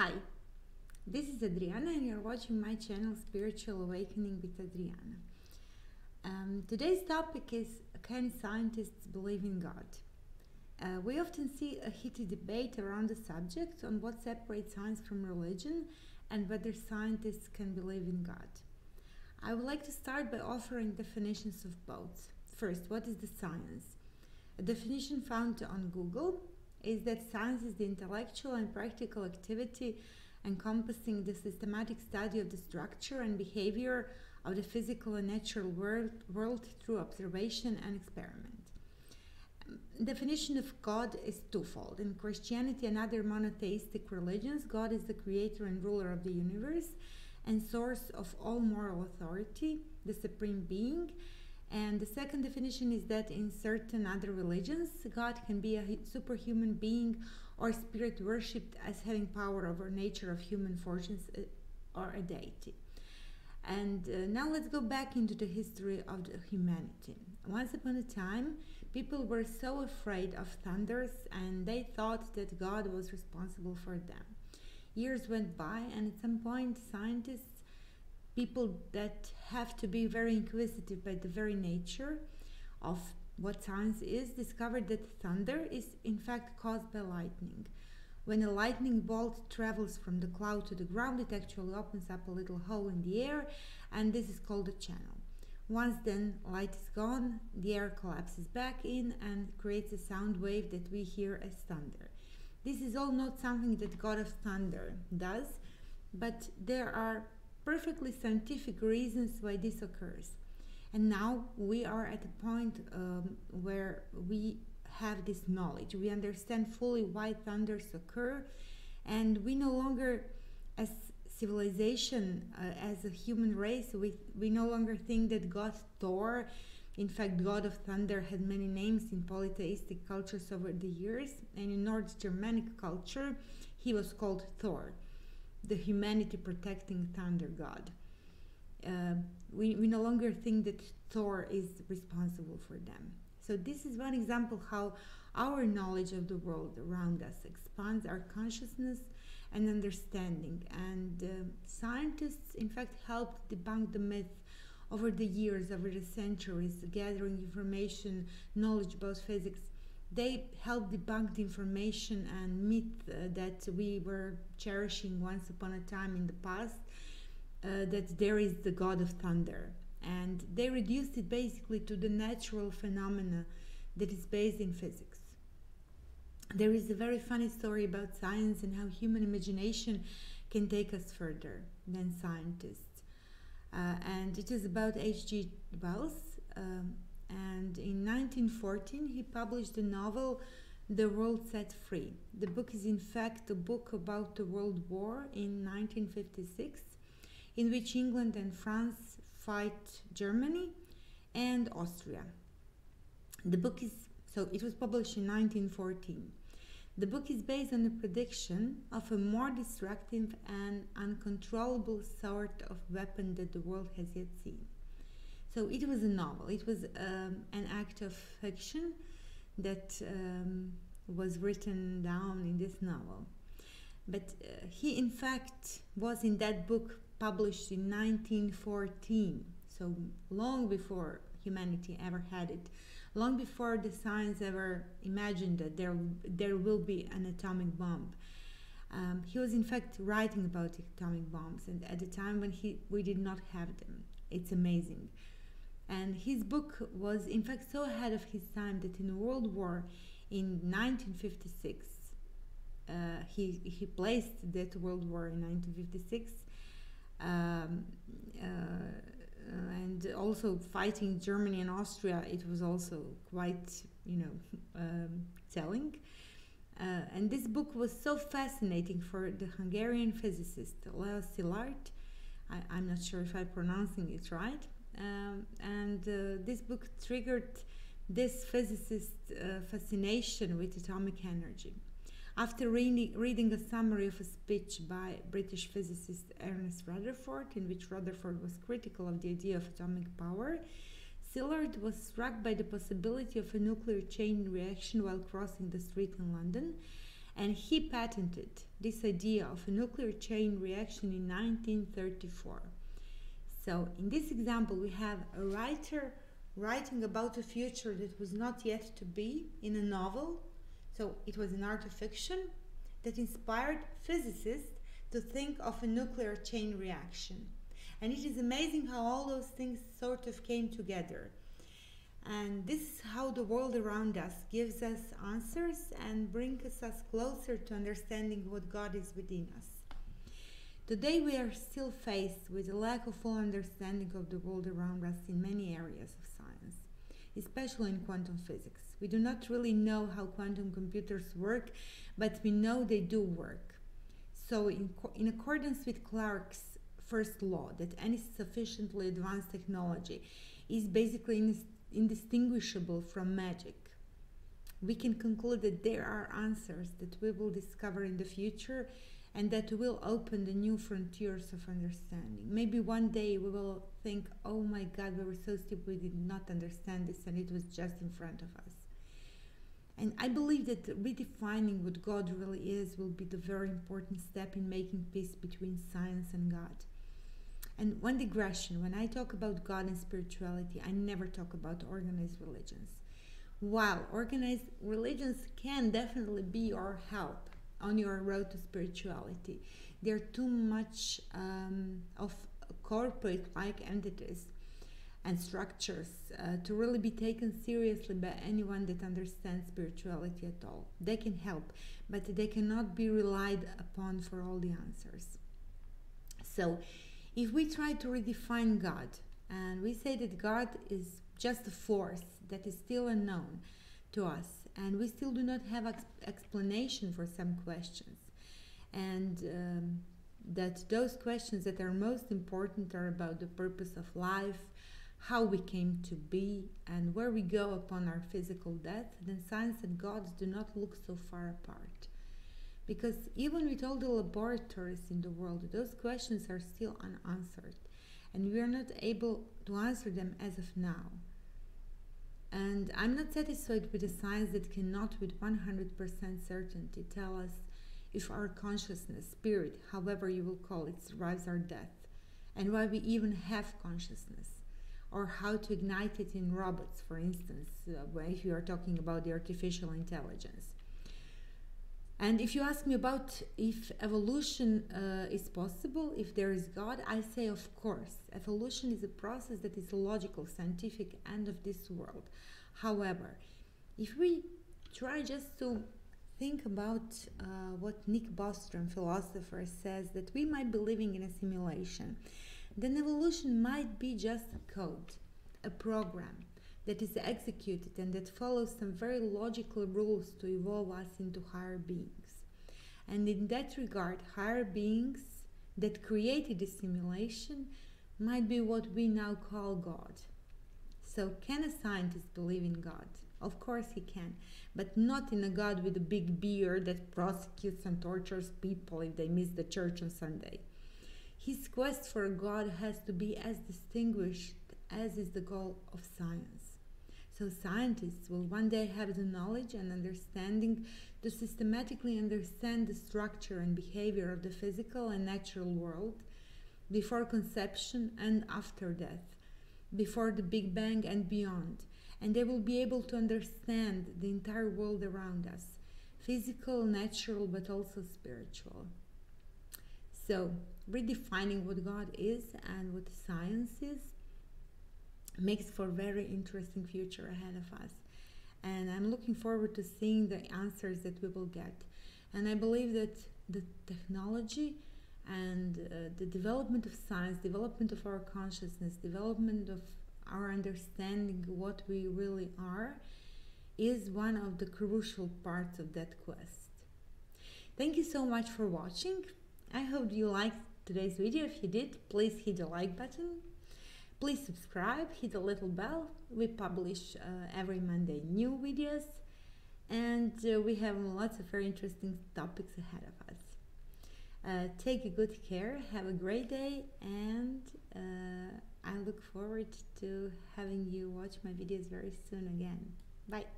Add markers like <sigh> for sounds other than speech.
Hi, this is Adriana, and you're watching my channel Spiritual Awakening with Adriana. Um, today's topic is Can scientists believe in God? Uh, we often see a heated debate around the subject on what separates science from religion and whether scientists can believe in God. I would like to start by offering definitions of both. First, what is the science? A definition found on Google is that science is the intellectual and practical activity encompassing the systematic study of the structure and behavior of the physical and natural world, world through observation and experiment. Definition of God is twofold. In Christianity and other monotheistic religions, God is the creator and ruler of the universe and source of all moral authority, the supreme being, and the second definition is that in certain other religions, God can be a superhuman being or spirit worshipped as having power over nature of human fortunes uh, or a deity. And uh, now let's go back into the history of the humanity. Once upon a time, people were so afraid of thunders and they thought that God was responsible for them. Years went by, and at some point, scientists people that have to be very inquisitive by the very nature of what science is discovered that thunder is in fact caused by lightning. When a lightning bolt travels from the cloud to the ground, it actually opens up a little hole in the air, and this is called a channel. Once then light is gone, the air collapses back in and creates a sound wave that we hear as thunder. This is all not something that God of Thunder does, but there are perfectly scientific reasons why this occurs. And now we are at a point um, where we have this knowledge. We understand fully why thunders occur, and we no longer, as civilization, uh, as a human race, we, we no longer think that God Thor, in fact, God of Thunder, had many names in polytheistic cultures over the years, and in North Germanic culture, he was called Thor the humanity protecting thunder god. Uh, we, we no longer think that Thor is responsible for them. So this is one example how our knowledge of the world around us expands our consciousness and understanding. And uh, scientists, in fact, helped debunk the myth over the years, over the centuries, gathering information, knowledge about physics they helped debunk the information and myth uh, that we were cherishing once upon a time in the past uh, that there is the god of thunder. And they reduced it basically to the natural phenomena that is based in physics. There is a very funny story about science and how human imagination can take us further than scientists. Uh, and it is about hg wells um, and in 1914 he published the novel The World Set Free. The book is in fact a book about the World War in 1956 in which England and France fight Germany and Austria. The book is so it was published in 1914. The book is based on a prediction of a more destructive and uncontrollable sort of weapon that the world has yet seen. So it was a novel. It was um, an act of fiction that um, was written down in this novel. But uh, he, in fact, was in that book published in 1914, so long before humanity ever had it, long before the science ever imagined that there, there will be an atomic bomb. Um, he was, in fact, writing about atomic bombs, and at the time when he, we did not have them. It's amazing. And his book was, in fact, so ahead of his time that in World War in 1956, uh, he, he placed that World War in 1956. Um, uh, and also fighting Germany and Austria, it was also quite, you know, <laughs> um, telling. Uh, and this book was so fascinating for the Hungarian physicist Leo Szilard. I, am not sure if I'm pronouncing it right, um, and uh, this book triggered this physicist's uh, fascination with atomic energy. After re reading a summary of a speech by British physicist Ernest Rutherford, in which Rutherford was critical of the idea of atomic power, Szilard was struck by the possibility of a nuclear chain reaction while crossing the street in London, and he patented this idea of a nuclear chain reaction in 1934. So, in this example, we have a writer writing about a future that was not yet to be in a novel. So, it was an art of fiction that inspired physicists to think of a nuclear chain reaction. And it is amazing how all those things sort of came together. And this is how the world around us gives us answers and brings us closer to understanding what God is within us. Today, we are still faced with a lack of full understanding of the world around us in many areas of science, especially in quantum physics. We do not really know how quantum computers work, but we know they do work. So, in, in accordance with Clarke's first law, that any sufficiently advanced technology is basically indistinguishable from magic, we can conclude that there are answers that we will discover in the future and that will open the new frontiers of understanding. Maybe one day we will think, oh my God, we were so stupid, we did not understand this, and it was just in front of us. And I believe that redefining what God really is will be the very important step in making peace between science and God. And one digression when I talk about God and spirituality, I never talk about organized religions. While organized religions can definitely be our help on your road to spirituality, they're too much um, of corporate like entities and structures uh, to really be taken seriously by anyone that understands spirituality at all. They can help, but they cannot be relied upon for all the answers. So, if we try to redefine God and we say that God is just a force that is still unknown to us, and we still do not have ex- explanation for some questions, and um, that those questions that are most important are about the purpose of life, how we came to be, and where we go upon our physical death, then science and gods do not look so far apart. Because even with all the laboratories in the world, those questions are still unanswered, and we are not able to answer them as of now. And I'm not satisfied with a science that cannot, with 100% certainty, tell us if our consciousness, spirit, however you will call it, survives our death, and why we even have consciousness or how to ignite it in robots, for instance, uh, if you are talking about the artificial intelligence. And if you ask me about if evolution uh, is possible, if there is God, I say, of course. Evolution is a process that is logical, scientific, and of this world. However, if we try just to think about uh, what Nick Bostrom, philosopher, says that we might be living in a simulation then evolution might be just a code, a program that is executed and that follows some very logical rules to evolve us into higher beings. And in that regard, higher beings that created the simulation might be what we now call God. So, can a scientist believe in God? Of course he can, but not in a God with a big beard that prosecutes and tortures people if they miss the church on Sunday. His quest for God has to be as distinguished as is the goal of science. So, scientists will one day have the knowledge and understanding to systematically understand the structure and behavior of the physical and natural world before conception and after death, before the Big Bang and beyond. And they will be able to understand the entire world around us physical, natural, but also spiritual. So, redefining what God is and what science is makes for very interesting future ahead of us. And I'm looking forward to seeing the answers that we will get. And I believe that the technology and uh, the development of science, development of our consciousness, development of our understanding what we really are is one of the crucial parts of that quest. Thank you so much for watching. I hope you liked today's video. If you did, please hit the like button. Please subscribe, hit the little bell. We publish uh, every Monday new videos and uh, we have lots of very interesting topics ahead of us. Uh, take good care, have a great day, and uh, I look forward to having you watch my videos very soon again. Bye.